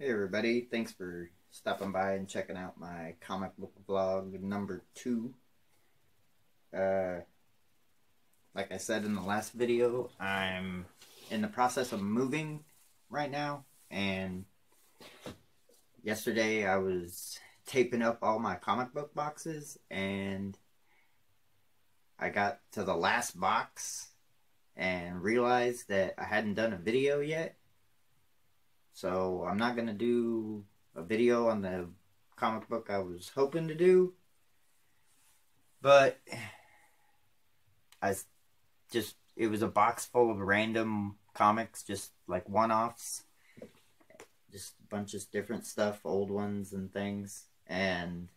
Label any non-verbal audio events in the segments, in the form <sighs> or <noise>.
Hey everybody, thanks for stopping by and checking out my comic book vlog number two. Uh, like I said in the last video, I'm in the process of moving right now, and yesterday I was taping up all my comic book boxes, and I got to the last box and realized that I hadn't done a video yet so I'm not going to do a video on the comic book I was hoping to do. But I just, it was a box full of random comics, just like one-offs. Just a bunch of different stuff, old ones and things. And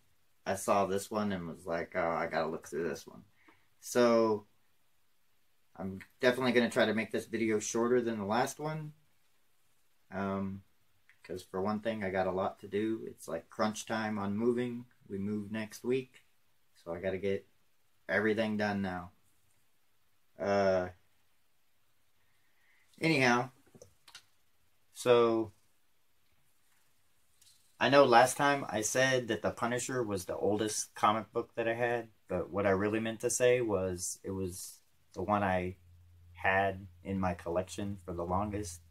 I saw this one and was like, oh, I gotta look through this one. So, I'm definitely going to try to make this video shorter than the last one. Um, because for one thing, I got a lot to do. It's like crunch time on moving. We move next week, so I got to get everything done now. Uh, anyhow, so I know last time I said that The Punisher was the oldest comic book that I had, but what I really meant to say was it was the one I had in my collection for the longest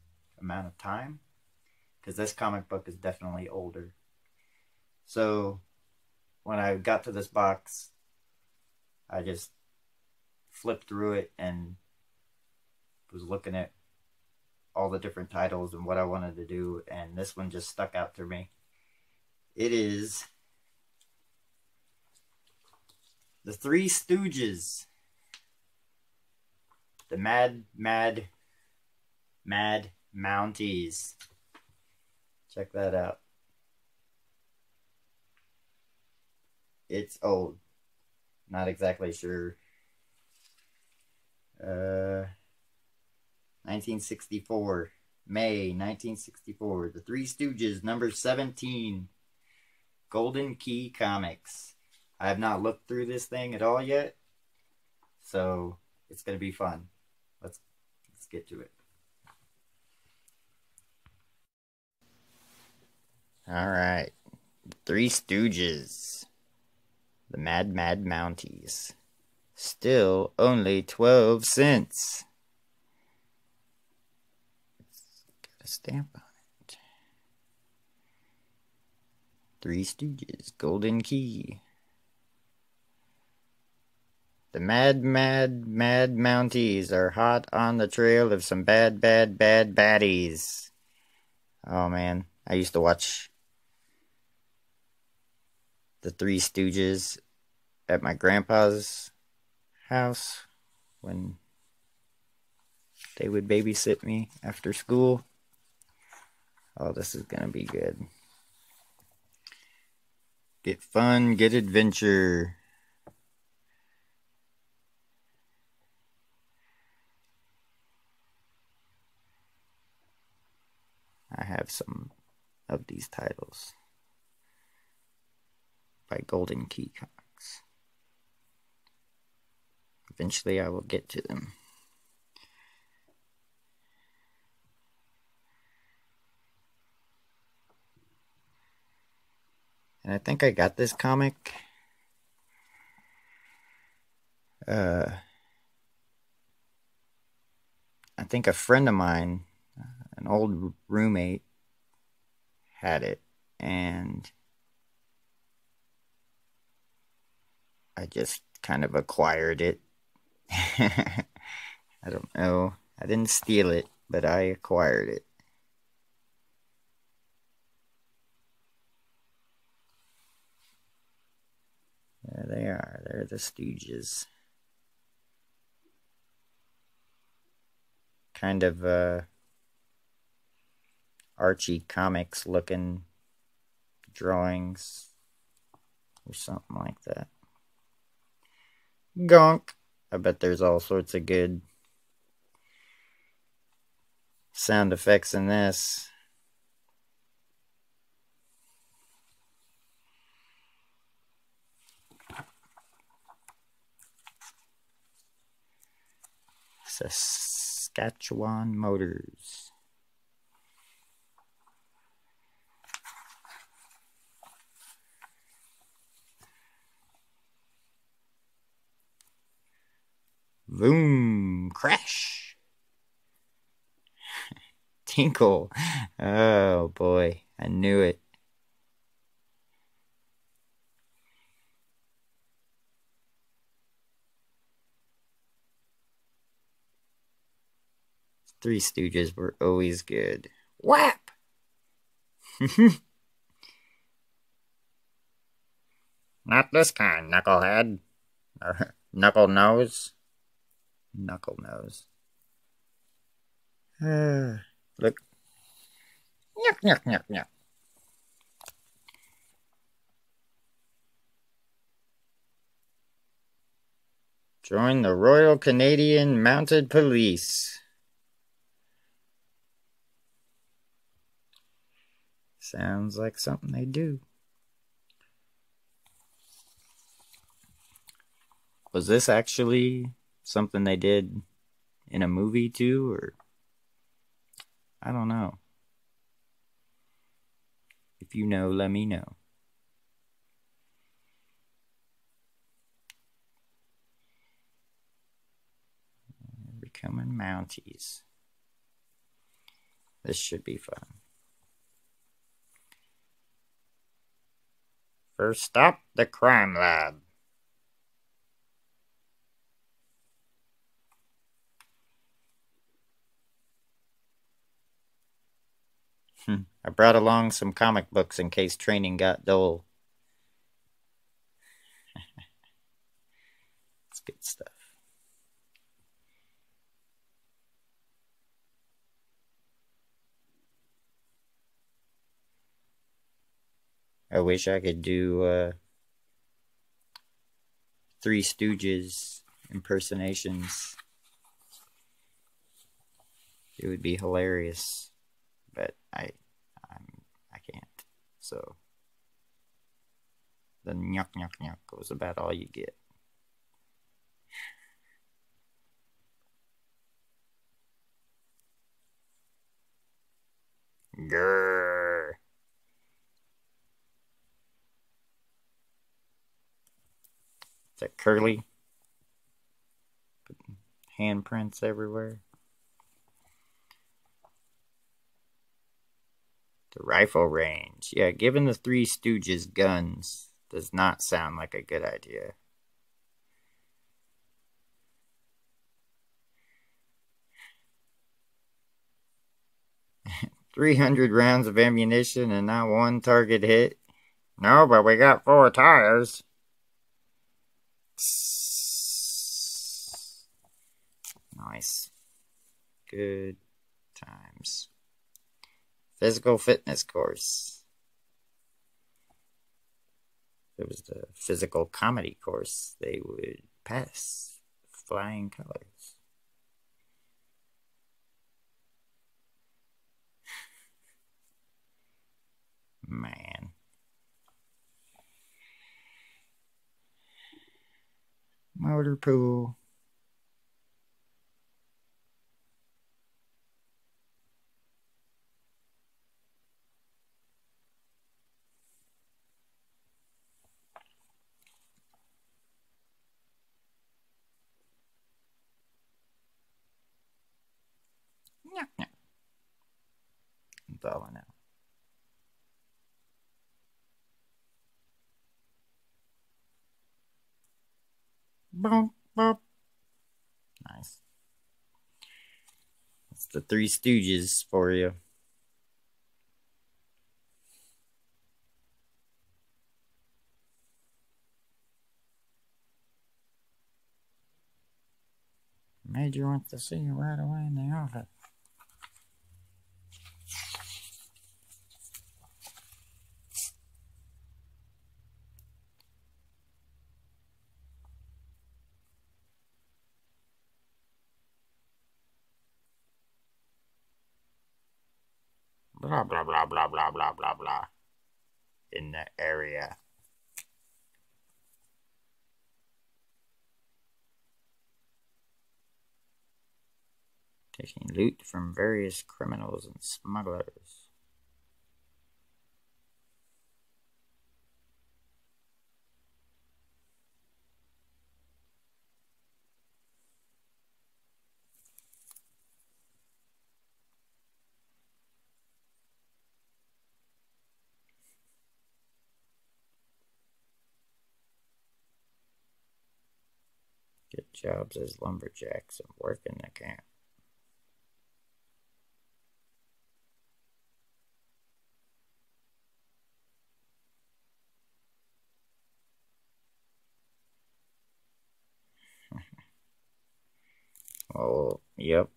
amount of time because this comic book is definitely older. So when I got to this box, I just flipped through it and was looking at all the different titles and what I wanted to do, and this one just stuck out to me. It is The Three Stooges. The Mad, Mad, Mad Mounties. Check that out. It's old. Not exactly sure. Uh, 1964. May 1964. The Three Stooges, number 17. Golden Key Comics. I have not looked through this thing at all yet. So it's going to be fun. Let's let's get to it. All right. Three Stooges. The Mad Mad Mounties. Still only 12 cents. Got a stamp on it. Three Stooges. Golden Key. The Mad Mad Mad Mounties are hot on the trail of some bad bad bad baddies. Oh man, I used to watch the Three Stooges at my grandpa's house when they would babysit me after school. Oh, this is going to be good. Get fun, get adventure. I have some of these titles by Golden Comics. Eventually I will get to them. And I think I got this comic. Uh, I think a friend of mine, an old roommate, had it. And I just kind of acquired it. <laughs> I don't know. I didn't steal it, but I acquired it. There they are. They're the Stooges. Kind of uh, Archie comics looking drawings or something like that. Gonk. I bet there's all sorts of good sound effects in this. Saskatchewan Motors. Boom. Crash. <laughs> Tinkle. Oh boy. I knew it. Three Stooges were always good. Whap! <laughs> Not this kind, knucklehead. Knuckle nose. Knuckle nose. Uh, look. Yuck, yuck, yuck, yuck. Join the Royal Canadian Mounted Police. Sounds like something they do. Was this actually something they did in a movie too, or I don't know. If you know, let me know. Becoming Mounties. This should be fun. First stop, the crime lab. Hmm. I brought along some comic books in case training got dull. <laughs> it's good stuff. I wish I could do uh, Three Stooges impersonations. It would be hilarious, but I. So the nyuk nyuk nyuk was about all you get. Grrr. Is that curly? Handprints everywhere. The rifle range. Yeah, given the Three Stooges guns, does not sound like a good idea. <laughs> Three hundred rounds of ammunition and not one target hit. No, but we got four tires. Nice. Good times. Physical fitness course. It was the physical comedy course. They would pass flying colors. <laughs> Man. Motor pool. Nice. That's the Three Stooges for you. Major wants to see you right away in the office. Blah blah blah blah blah blah blah blah in the area. Taking loot from various criminals and smugglers. Jobs as lumberjacks and work in the camp. <laughs> oh, yep.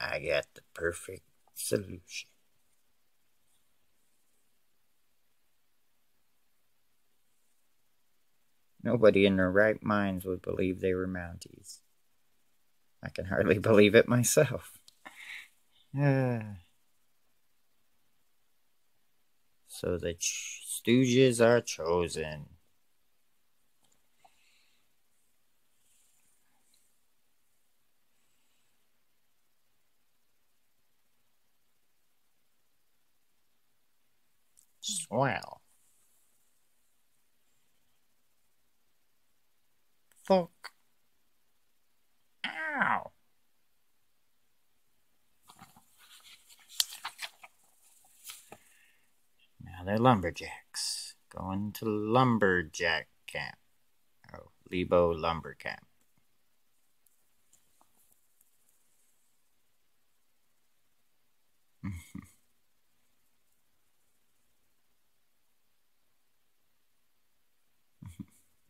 I got the perfect solution. Nobody in their right minds would believe they were Mounties. I can hardly <laughs> believe it myself. so the Stooges are chosen. Swell. Fuck. Ow. Now they're lumberjacks. Going to lumberjack camp. Oh, Lebo lumber camp.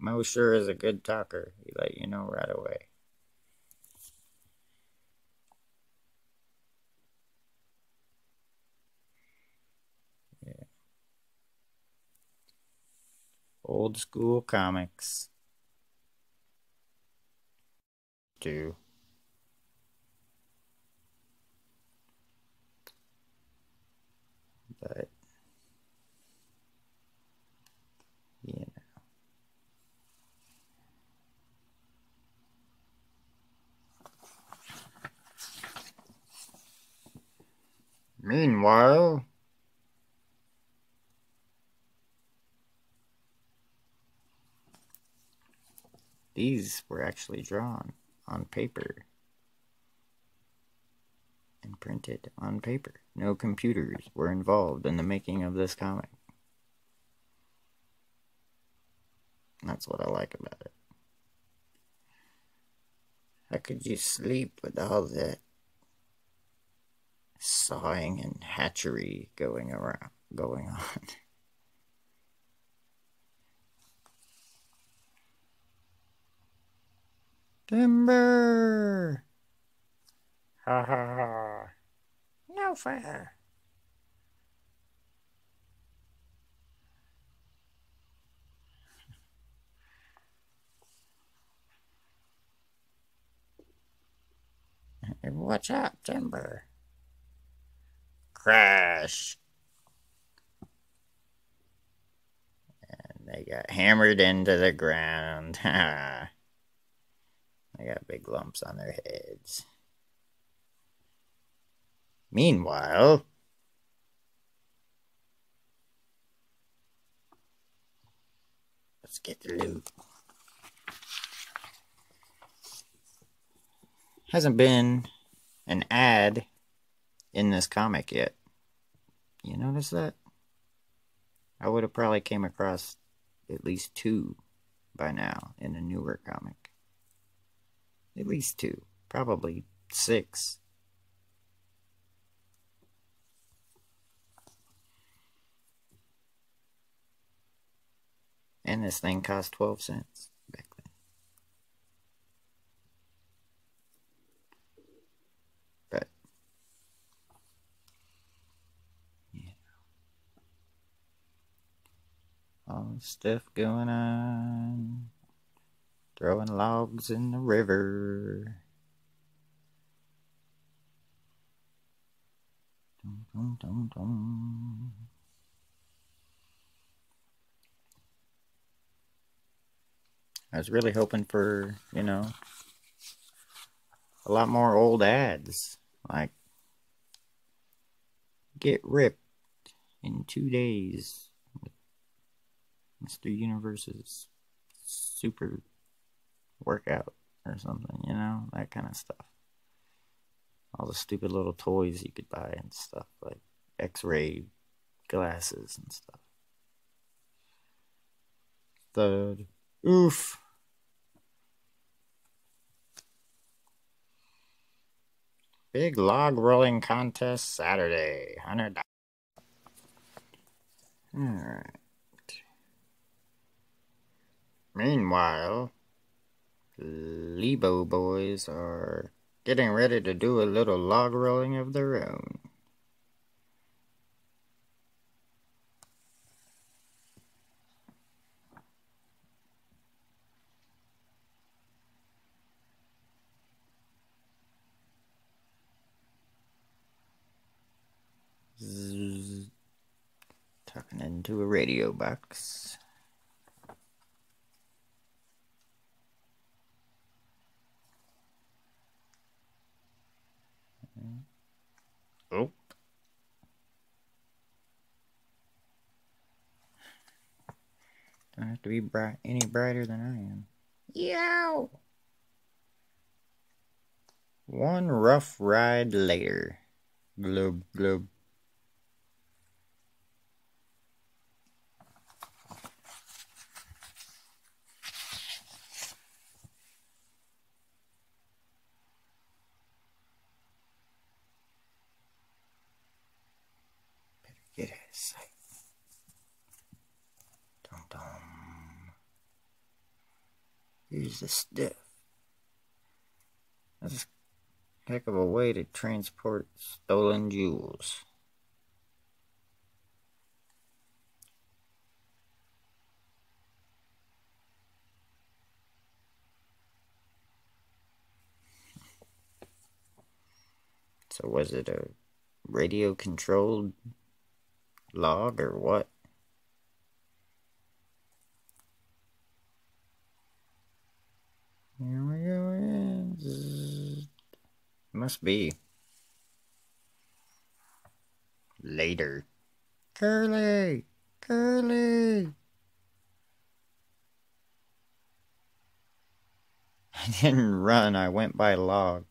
Moe sure is a good talker. He let you know right away. Yeah. Old school comics. Do. But Meanwhile, these were actually drawn on paper and printed on paper. No computers were involved in the making of this comic. That's what I like about it. How could you sleep with all that sawing and hatchery going around going on. Timber! Ha ha ha. No fair. Watch out, Timber. Crash. And they got hammered into the ground. <laughs> they got big lumps on their heads. Meanwhile, let's get the loot. Hasn't been an ad in this comic yet. You notice that? I would have probably came across at least two by now in a newer comic. At least two. Probably six. And this thing cost 12 cents. All stuff going on. Throwing logs in the river. Dum, dum, dum, dum. I was really hoping for, you know, a lot more old ads. Like, get ripped in two days. Mr. Universe's super workout or something, you know, that kind of stuff. All the stupid little toys you could buy and stuff, like x ray glasses and stuff. Third, oof. Big log rolling contest Saturday. $100. All right. Meanwhile, Lebo boys are getting ready to do a little log rolling of their own. Zzz. Talking into a radio box. Oh. Don't have to be bright any brighter than I am. Yow! One rough ride later. Glub glub. Get out. Dum dum. Here's the stiff. That's a heck of a way to transport stolen jewels. So was it a radio controlled log or what? Here we go. Must be. Later. Curly! Curly! <laughs> I didn't run, I went by log.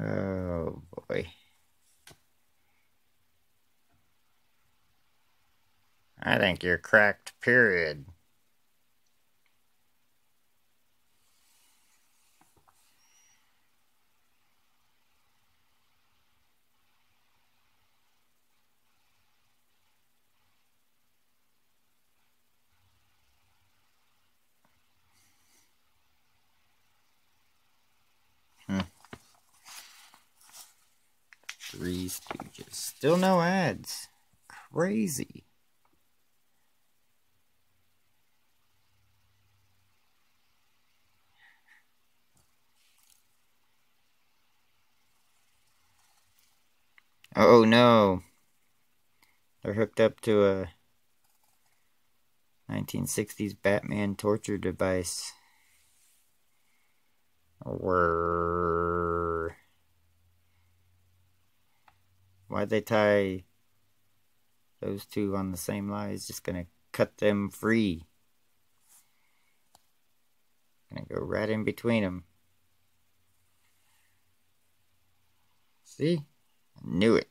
Oh boy. I think you're cracked, period. Hmm. Three Stooges. Still no ads. Crazy. Oh no. They're hooked up to a 1960s Batman torture device. Or why'd they tie those two on the same line? It's just gonna cut them free. Gonna go right in between them. See? Knew it.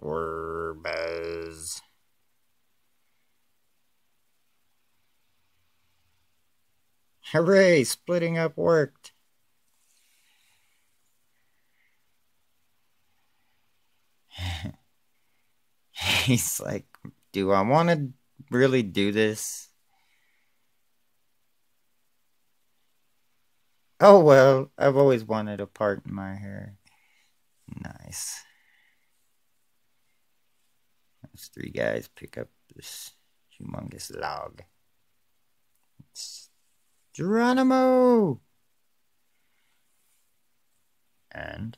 Werbuzz. Hooray! Splitting up worked. <laughs> He's like, do I want to really do this? Oh well, I've always wanted a part in my hair. Nice. Those three guys pick up this humongous log. It's Geronimo! And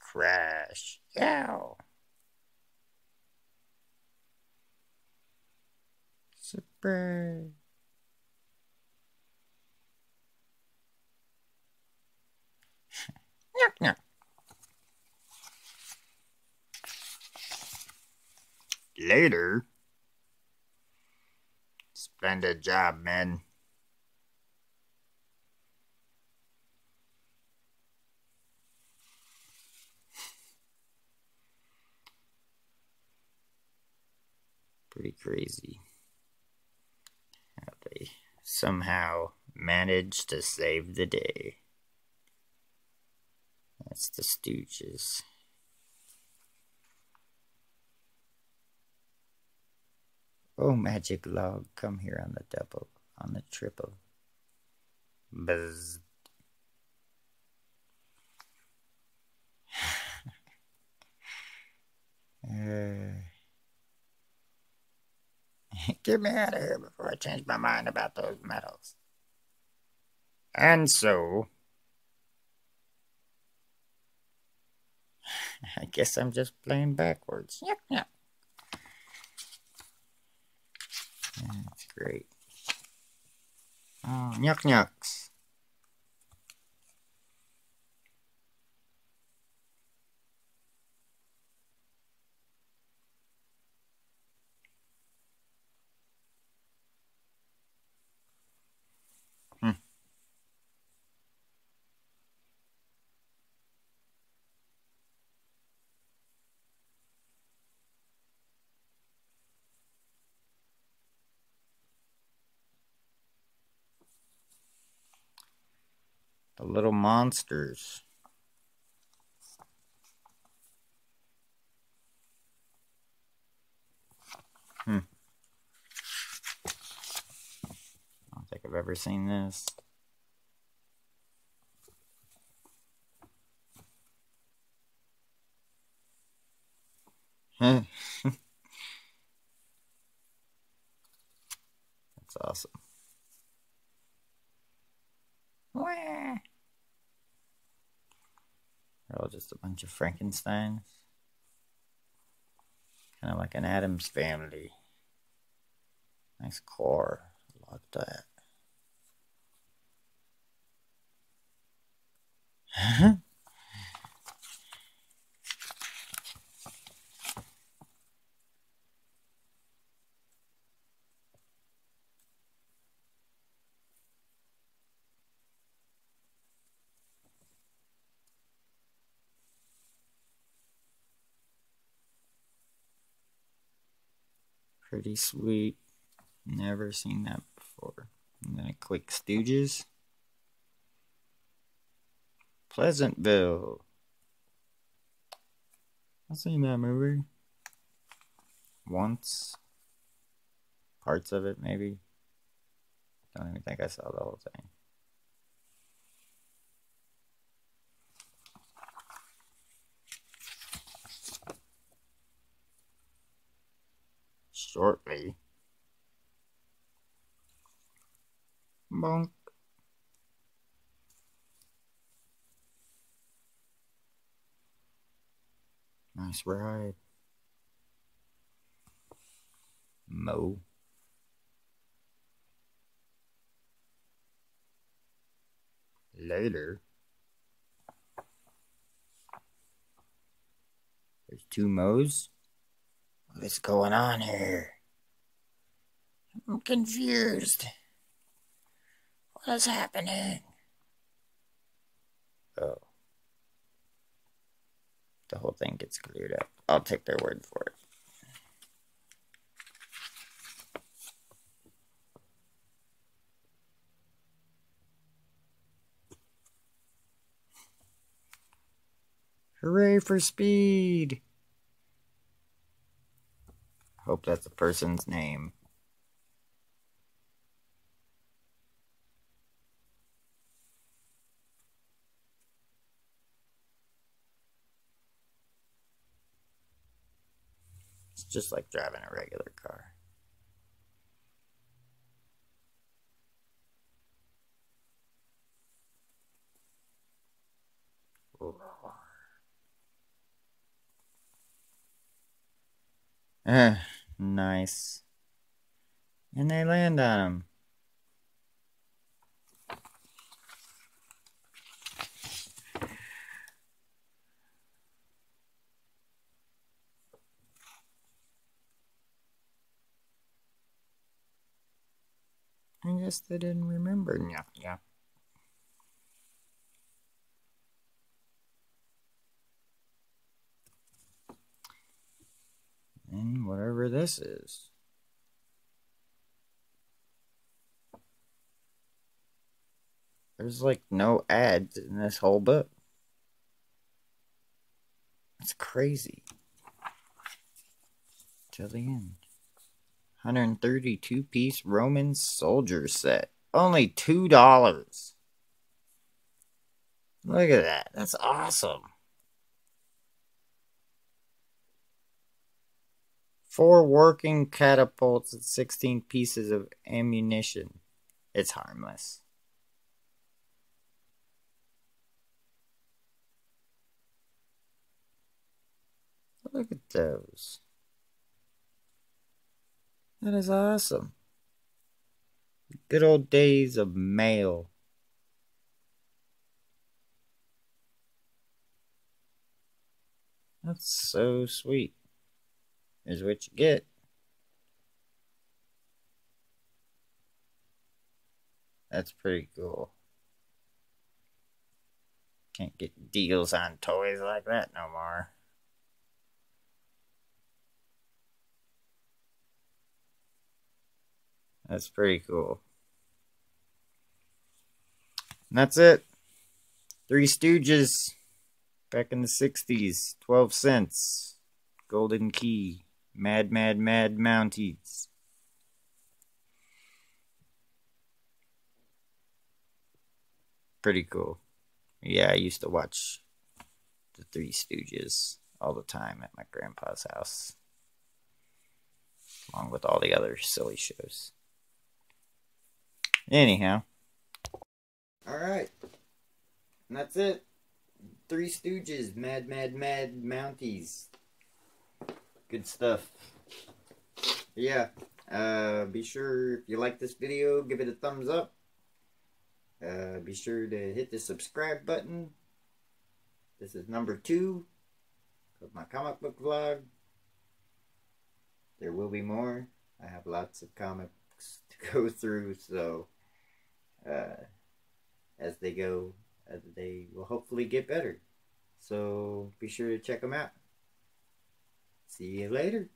crash. Yow! Surprise. Later. Splendid job, men. Pretty crazy. How they somehow managed to save the day. That's the Stooges. Oh, magic log, come here on the double, on the triple. Buzz. uh, <sighs> get me out of here before I change my mind about those medals. And so, <sighs> I guess I'm just playing backwards. Yuck, yuck. That's great. Um, oh, nyuk nyuks. Little monsters. Hmm. I don't think I've ever seen this. <laughs> That's awesome. They're all just a bunch of Frankensteins. Kind of like an Addams family. Nice core. Like that. <laughs> Pretty sweet. Never seen that before. I'm gonna click Stooges. Pleasantville. I've seen that movie. Once. Parts of it, maybe. Don't even think I saw the whole thing. Shortly. Bonk. Nice ride. Moe. Later. There's two Moe's. What's going on here? I'm confused. What is happening? Oh. The whole thing gets cleared up. I'll take their word for it. Hooray for speed! Hope that's a person's name. It's just like driving a regular car. <sighs> Eh, nice. And they land on him. I guess they didn't remember. Yeah, yeah. And whatever this is. There's like no ads in this whole book. That's crazy. Till the end. 132 piece Roman soldier set. Only $2. Look at that. That's awesome. Four working catapults and 16 pieces of ammunition. It's harmless. Look at those. That is awesome. Good old days of mail. That's so sweet. Is what you get. That's pretty cool. Can't get deals on toys like that no more. That's pretty cool. And that's it. Three Stooges back in the 60s. 12 cents. Golden Key. Mad, mad, mad Mounties. Pretty cool. Yeah, I used to watch the Three Stooges all the time at my grandpa's house. Along with all the other silly shows. Anyhow. Alright. And that's it. Three Stooges, Mad, Mad, Mad Mounties. Good stuff. Yeah. Uh, be sure if you like this video, give it a thumbs up. Uh, be sure to hit the subscribe button. This is number two of my comic book vlog. There will be more. I have lots of comics <laughs> to go through, so uh, as they go, uh, they will hopefully get better. So be sure to check them out. See you later.